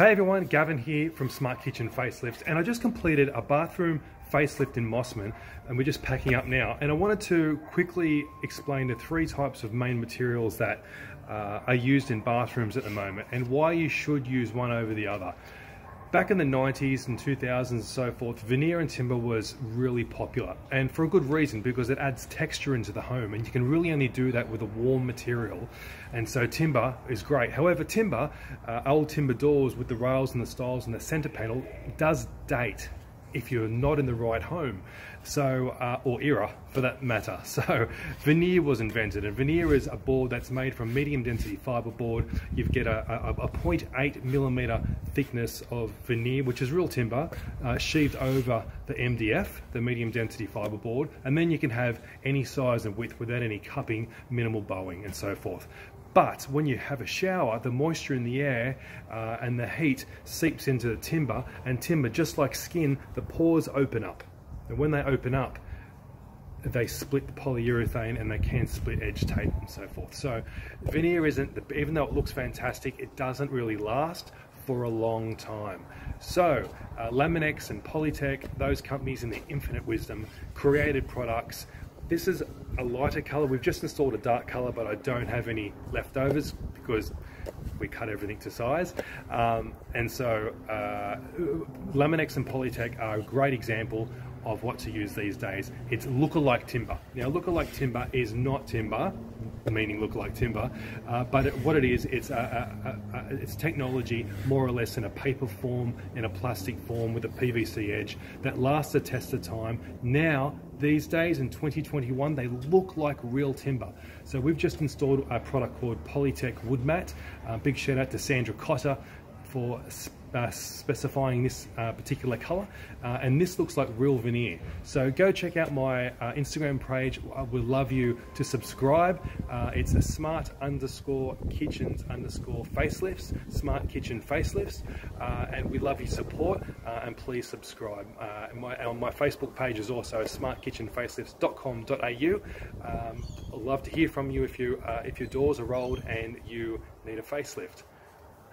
Hey everyone, Gavin here from Smart Kitchen Facelifts and I just completed a bathroom facelift in Mossman and we're just packing up now and I wanted to quickly explain the three types of main materials that uh, are used in bathrooms at the moment and why you should use one over the other. Back in the 90s and 2000s and so forth, veneer and timber was really popular and for a good reason because it adds texture into the home and you can really only do that with a warm material and so timber is great. However, timber, uh, old timber doors with the rails and the stiles and the center panel does date if you're not in the right home. So uh, or era for that matter. So veneer was invented and veneer is a board that's made from medium density fiber board. You get a, a, a 0.8 millimeter thickness of veneer which is real timber uh, sheathed over the MDF the medium density fiber board. And then you can have any size and width without any cupping minimal bowing and so forth but when you have a shower, the moisture in the air uh, and the heat seeps into the timber, and timber, just like skin, the pores open up. And when they open up, they split the polyurethane and they can split edge tape and so forth. So veneer isn't, even though it looks fantastic, it doesn't really last for a long time. So uh, Laminex and Polytec, those companies in their infinite wisdom, created products this is a lighter color. We've just installed a dark color, but I don't have any leftovers because we cut everything to size. Um, and so uh, Laminex and Polytec are a great example of what to use these days. It's lookalike timber. Now, lookalike timber is not timber, meaning look like timber, uh, but it, what it is, it's, a, a, a, it's technology more or less in a paper form, in a plastic form with a PVC edge that lasts the test of time. Now, these days in 2021, they look like real timber. So we've just installed a product called Polytec Woodmatt. Uh, big shout out to Sandra Cotter for uh, specifying this uh, particular color uh, and this looks like real veneer. So go check out my uh, Instagram page. I would love you to subscribe. Uh, it's a smart underscore kitchens underscore facelifts smart kitchen facelifts uh, and we love your support and please subscribe. And my, on my Facebook page is also smartkitchenfacelifts.com.au um, I'd love to hear from you if you if your doors are rolled and you need a facelift